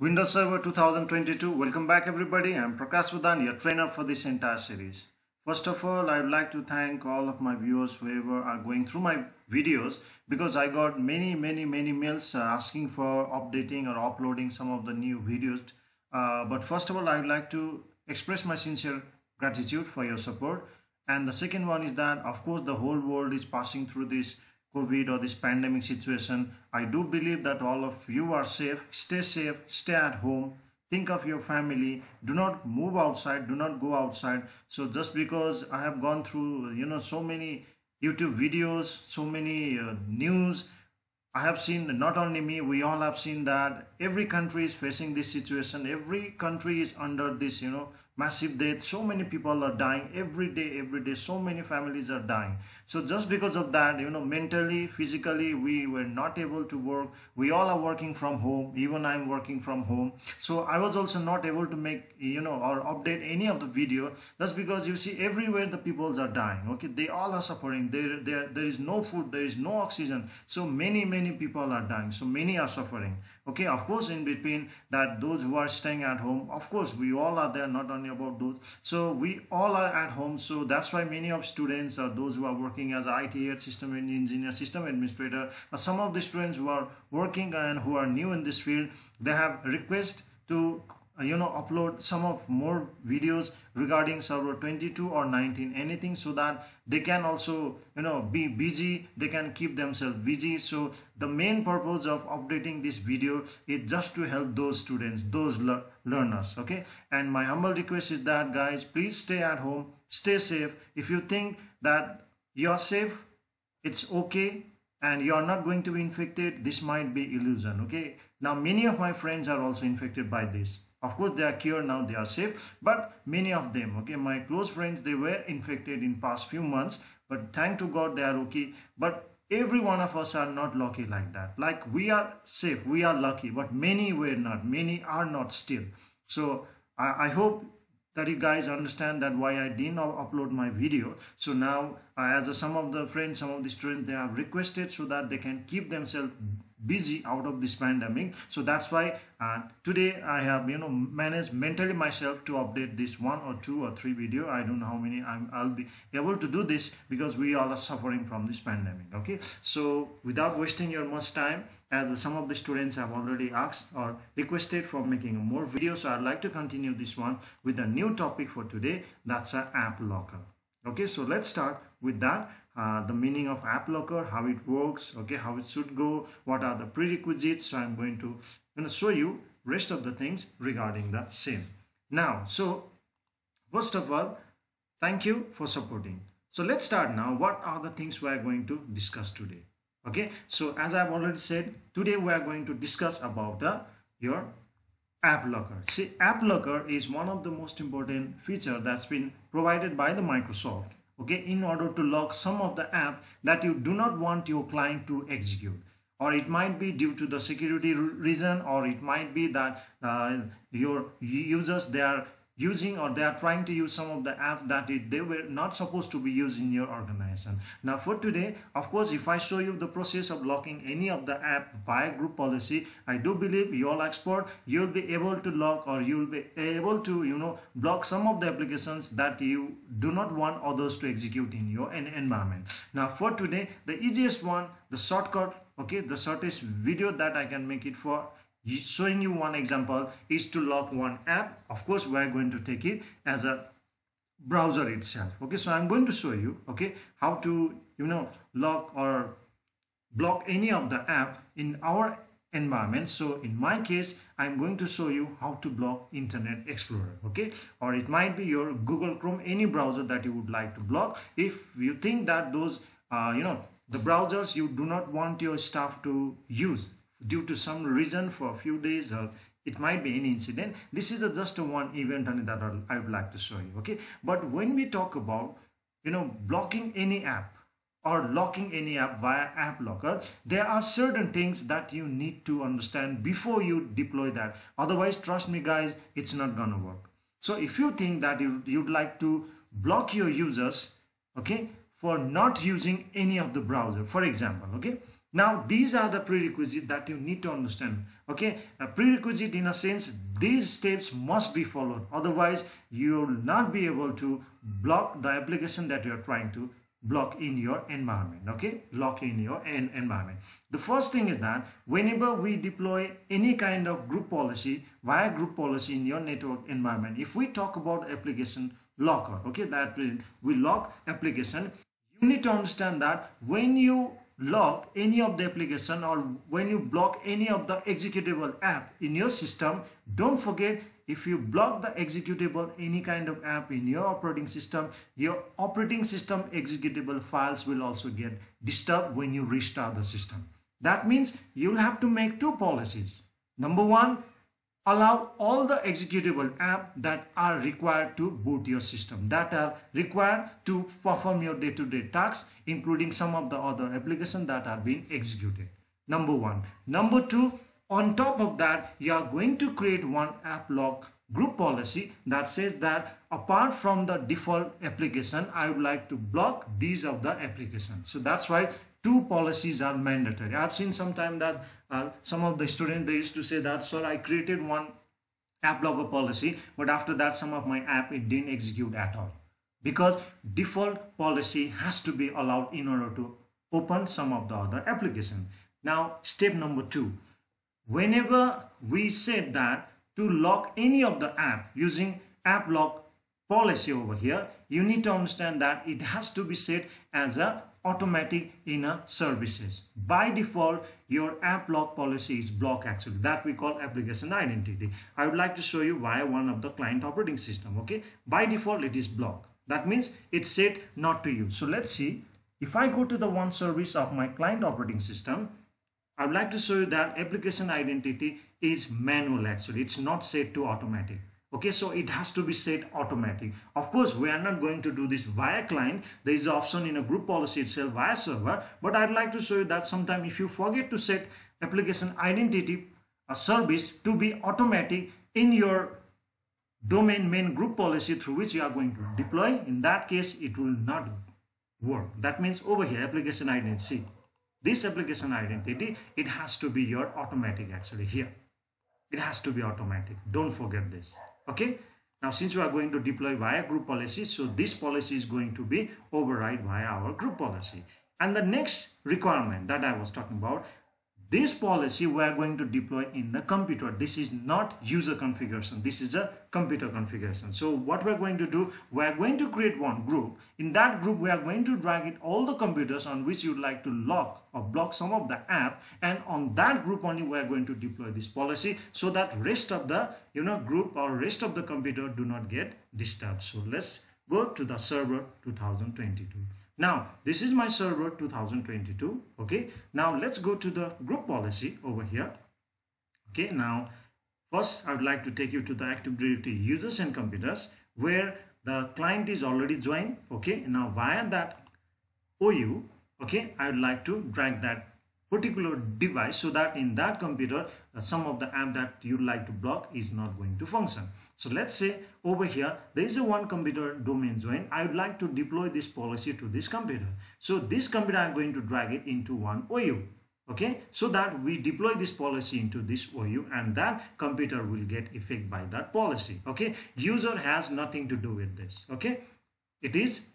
Windows Server 2022. Welcome back, everybody. I'm Prakash Vadan, your trainer for this entire series. First of all, I'd like to thank all of my viewers whoever are going through my videos because I got many, many, many mails uh, asking for updating or uploading some of the new videos. Uh, but first of all, I would like to express my sincere gratitude for your support. And the second one is that, of course, the whole world is passing through this COVID or this pandemic situation. I do believe that all of you are safe. Stay safe, stay at home, think of your family. Do not move outside, do not go outside. So, just because I have gone through, you know, so many YouTube videos, so many uh, news, I have seen not only me, we all have seen that every country is facing this situation. Every country is under this, you know, massive death so many people are dying every day every day so many families are dying so just because of that you know mentally physically we were not able to work. We all are working from home. Even i'm working from home. So i was also not able to make you know or update any of the video. That's because you see everywhere the peoples are dying okay? They all are suffering. There there there is no food. There is no oxygen. So many many people are dying. So many are suffering okay? Of course in between that those who are staying at home of course we all are there not only about those. So we all are at home. So that's why many of students or those who are working as IT system engineer system administrator. Or some of the students who are working and who are new in this field they have request to you know upload some of more videos regarding server 22 or 19 anything so that they can also you know be busy. They can keep themselves busy. So the main purpose of updating this video is just to help those students those le learners okay? And my humble request is that guys please stay at home stay safe. If you think that you're safe it's okay and you are not going to be infected. This might be illusion okay? Now many of my friends are also infected by this. Of course they are cured now they are safe but many of them okay? My close friends they were infected in past few months but thank to god they are okay. But every one of us are not lucky like that. Like we are safe we are lucky but many were not many are not still. So i, I hope that you guys understand that why I didn't upload my video. So now uh, as a, some of the friends, some of the students, they have requested so that they can keep themselves busy out of this pandemic. So that's why uh, today i have you know managed mentally myself to update this one or two or three video. I don't know how many I'm, i'll be able to do this because we all are suffering from this pandemic okay? So without wasting your much time as some of the students have already asked or requested for making more videos so i'd like to continue this one with a new topic for today. That's a app locker okay? So let's start with that uh, the meaning of app locker how it works okay how it should go what are the prerequisites. So i'm going to going to show you rest of the things regarding the same. Now so first of all thank you for supporting. So let's start now. What are the things we are going to discuss today? Okay so as i've already said today we are going to discuss about uh, your app locker. See app locker is one of the most important feature that's been provided by the microsoft okay in order to lock some of the app that you do not want your client to execute. Or it might be due to the security reason or it might be that uh, your users they are using or they are trying to use some of the app that it, they were not supposed to be used in your organization. Now for today, of course, if I show you the process of locking any of the app via group policy, I do believe you all expert, you'll be able to lock or you'll be able to, you know, block some of the applications that you do not want others to execute in your environment. Now for today, the easiest one, the shortcut, okay, the shortest video that I can make it for showing you one example is to lock one app. Of course we are going to take it as a browser itself. Okay so i'm going to show you okay how to you know lock or block any of the app in our environment. So in my case i'm going to show you how to block internet explorer okay? Or it might be your google chrome any browser that you would like to block. If you think that those uh, you know the browsers you do not want your staff to use due to some reason for a few days or it might be any incident. This is just one event only that i would like to show you okay? But when we talk about you know blocking any app or locking any app via app locker there are certain things that you need to understand before you deploy that. Otherwise trust me guys it's not gonna work. So if you think that you, you'd like to block your users okay for not using any of the browser for example okay now these are the prerequisites that you need to understand okay? A prerequisite in a sense these steps must be followed. Otherwise you will not be able to block the application that you are trying to block in your environment okay? Lock in your en environment. The first thing is that whenever we deploy any kind of group policy via group policy in your network environment if we talk about application locker okay? That will we lock application. You need to understand that when you lock any of the application or when you block any of the executable app in your system don't forget if you block the executable any kind of app in your operating system your operating system executable files will also get disturbed when you restart the system. That means you'll have to make two policies. Number one allow all the executable app that are required to boot your system that are required to perform your day-to-day -day tasks including some of the other applications that are being executed. Number one. Number two on top of that you are going to create one app log group policy that says that apart from the default application i would like to block these of the applications so that's why two policies are mandatory. I've seen sometime that uh, some of the students they used to say that sir i created one app blocker policy but after that some of my app it didn't execute at all. Because default policy has to be allowed in order to open some of the other application. Now step number two. Whenever we said that to lock any of the app using app lock policy over here you need to understand that it has to be set as a automatic inner services. By default your app lock policy is block actually. That we call application identity. I would like to show you why one of the client operating system okay? By default it is block. That means it's set not to use. So let's see. If i go to the one service of my client operating system I would like to show you that application identity is manual actually. It's not set to automatic. Okay, so it has to be set automatic. Of course, we are not going to do this via client. There is an option in a group policy itself via server. But I'd like to show you that sometime if you forget to set application identity a service to be automatic in your domain main group policy through which you are going to deploy, in that case, it will not work. That means over here, application identity this application identity it has to be your automatic actually here it has to be automatic. Don't forget this. Okay? Now since we are going to deploy via group policy so this policy is going to be override via our group policy. And the next requirement that i was talking about this policy we are going to deploy in the computer. This is not user configuration. This is a computer configuration. So what we're going to do we are going to create one group. In that group we are going to drag it all the computers on which you'd like to lock or block some of the app. And on that group only we are going to deploy this policy so that rest of the you know group or rest of the computer do not get disturbed. So let's go to the server 2022 now, this is my server 2022. Okay. Now, let's go to the group policy over here. Okay. Now, first, I would like to take you to the Active users and computers where the client is already joined. Okay. Now, via that OU, okay, I would like to drag that particular device so that in that computer uh, some of the app that you like to block is not going to function. So let's say over here there is a one computer domain join. I would like to deploy this policy to this computer. So this computer i'm going to drag it into one ou okay? So that we deploy this policy into this OU and that computer will get effect by that policy okay? User has nothing to do with this okay? It is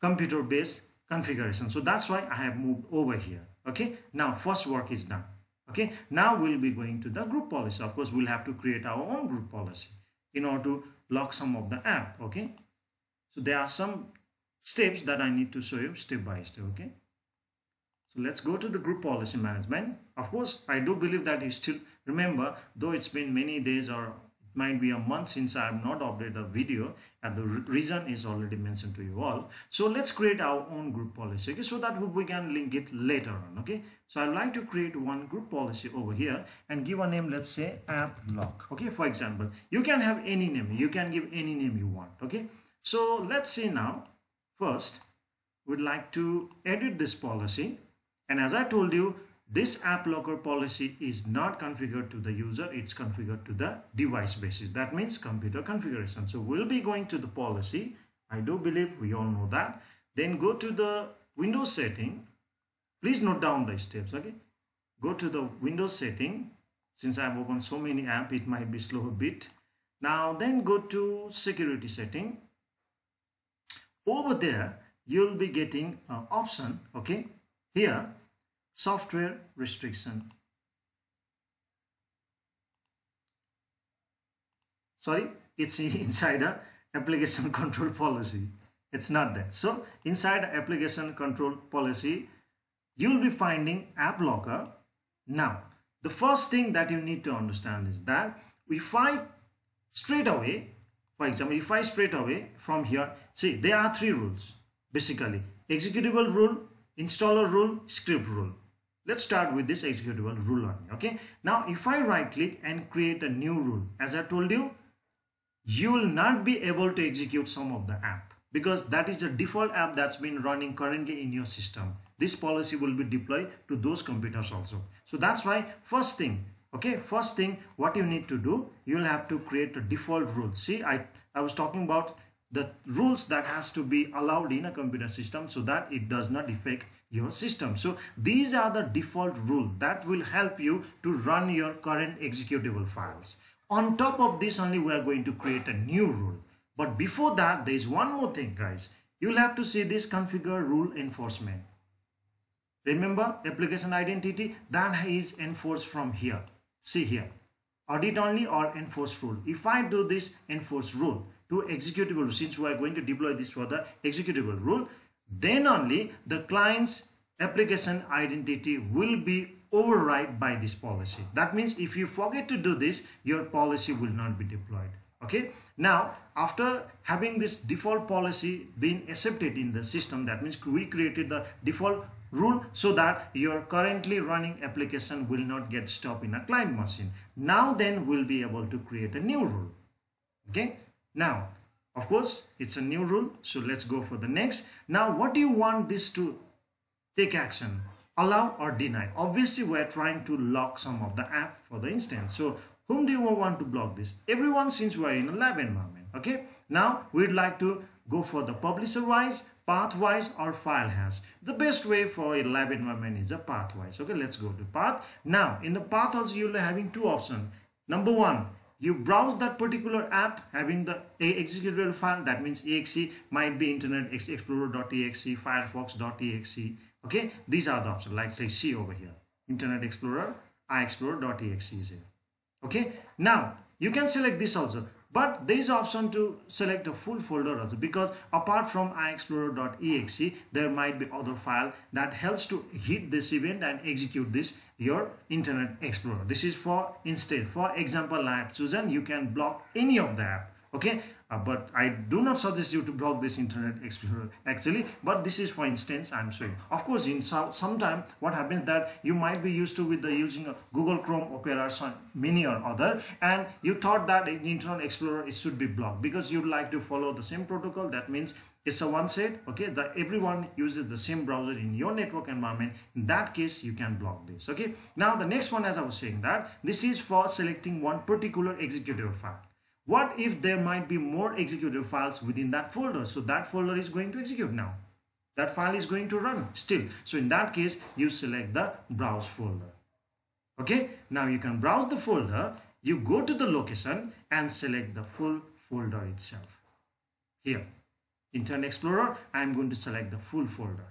computer based configuration. So that's why I have moved over here. Okay? Now first work is done. Okay? Now we'll be going to the group policy. Of course we'll have to create our own group policy in order to lock some of the app. Okay? So there are some steps that I need to show you step by step. Okay? So let's go to the group policy management. Of course I do believe that you still remember though it's been many days or might be a month since I have not updated a video and the reason is already mentioned to you all. So let's create our own group policy okay, so that we can link it later on. Okay, so I'd like to create one group policy over here and give a name, let's say app lock. Okay, for example, you can have any name, you can give any name you want. Okay, so let's say now first we'd like to edit this policy and as I told you this app locker policy is not configured to the user, it's configured to the device basis. That means computer configuration. So we'll be going to the policy. I do believe we all know that. Then go to the Windows setting, please note down the steps okay go to the windows setting since i've opened so many app it might be slow a bit now then go to security setting over there you'll be getting an option okay here software restriction. Sorry it's inside a application control policy. It's not there. So inside application control policy you'll be finding app locker. Now the first thing that you need to understand is that if I straight away for example if I straight away from here see there are three rules basically. Executable rule installer rule script rule let's start with this executable rule only okay? Now if I right click and create a new rule as I told you you will not be able to execute some of the app because that is the default app that's been running currently in your system. This policy will be deployed to those computers also. So that's why first thing okay? First thing what you need to do you'll have to create a default rule. See i i was talking about the rules that has to be allowed in a computer system so that it does not affect your system. So these are the default rule that will help you to run your current executable files. On top of this only we are going to create a new rule. But before that there is one more thing guys. You'll have to see this configure rule enforcement. Remember application identity that is enforced from here. See here. Audit only or enforce rule. If i do this enforce rule to executable since we are going to deploy this for the executable rule then only the client's application identity will be override by this policy. That means if you forget to do this, your policy will not be deployed. Okay. Now, after having this default policy being accepted in the system, that means we created the default rule so that your currently running application will not get stopped in a client machine. Now then we'll be able to create a new rule. Okay. Now, of course, it's a new rule. So let's go for the next. Now, what do you want this to take action? allow or deny? Obviously we're trying to lock some of the app for the instance. So whom do you want to block this? Everyone since we're in a lab environment okay? Now we'd like to go for the publisher wise path wise or file hash the best way for a lab environment is a path wise okay? Let's go to path. Now in the path also you're having two options. Number one you browse that particular app having the executable file. That means exe might be internet explorer.exe firefox.exe okay? These are the options. Like say see over here. Internet explorer iexplorer.exe is here. Okay? Now you can select this also but there is option to select a full folder also because apart from iexplorer.exe there might be other file that helps to hit this event and execute this your internet explorer. This is for instead for example i have chosen you can block any of the app okay uh, but I do not suggest you to block this Internet Explorer actually but this is for instance I'm showing. Of course in some sometime what happens that you might be used to with the using Google Chrome Opera mini or other and you thought that in Internet Explorer it should be blocked because you like to follow the same protocol. That means it's a one set okay? That everyone uses the same browser in your network environment. In that case you can block this okay? Now the next one as i was saying that this is for selecting one particular executable file what if there might be more executable files within that folder? So that folder is going to execute now. That file is going to run still. So in that case, you select the browse folder. Okay, now you can browse the folder. You go to the location and select the full folder itself. Here, Internet Explorer, I'm going to select the full folder.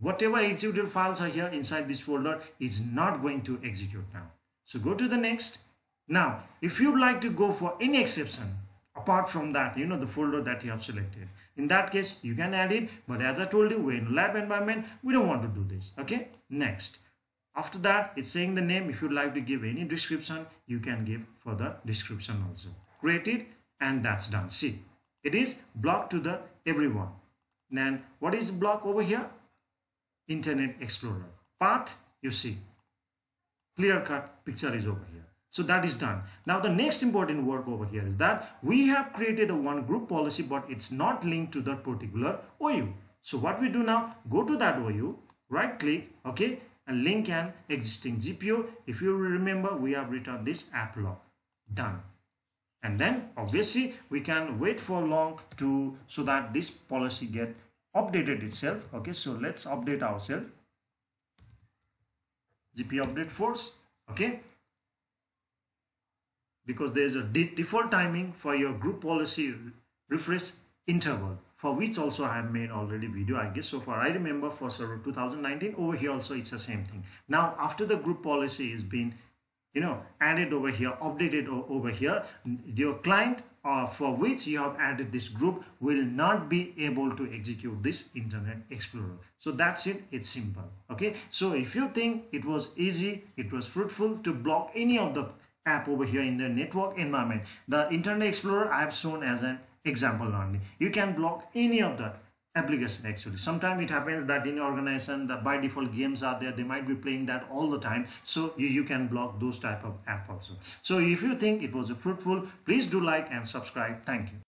Whatever executable files are here inside this folder is not going to execute now. So go to the next now, if you'd like to go for any exception, apart from that, you know, the folder that you have selected, in that case, you can add it. But as I told you, we're in lab environment. We don't want to do this. Okay. Next. After that, it's saying the name. If you'd like to give any description, you can give for the description also. Create it and that's done. See, it is blocked to the everyone. Then what is block over here? Internet Explorer. Path, you see. Clear cut picture is over here. So that is done. Now the next important work over here is that we have created a one group policy but it's not linked to that particular OU. So what we do now, go to that OU, right click, okay, and link an existing GPO. If you remember, we have written this app log. done. And then obviously we can wait for long to so that this policy get updated itself. Okay, so let's update ourselves. GP update force. Okay. Because there is a default timing for your group policy refresh interval for which also I have made already video I guess so far. I remember for server 2019 over here also it's the same thing. Now after the group policy is being you know added over here updated over here your client uh, for which you have added this group will not be able to execute this internet explorer. So that's it. It's simple. Okay? So if you think it was easy it was fruitful to block any of the app over here in the network environment. The internet explorer i have shown as an example only. You can block any of the application actually. Sometimes it happens that in your organization the by default games are there. They might be playing that all the time. So you, you can block those type of app also. So if you think it was fruitful please do like and subscribe. Thank you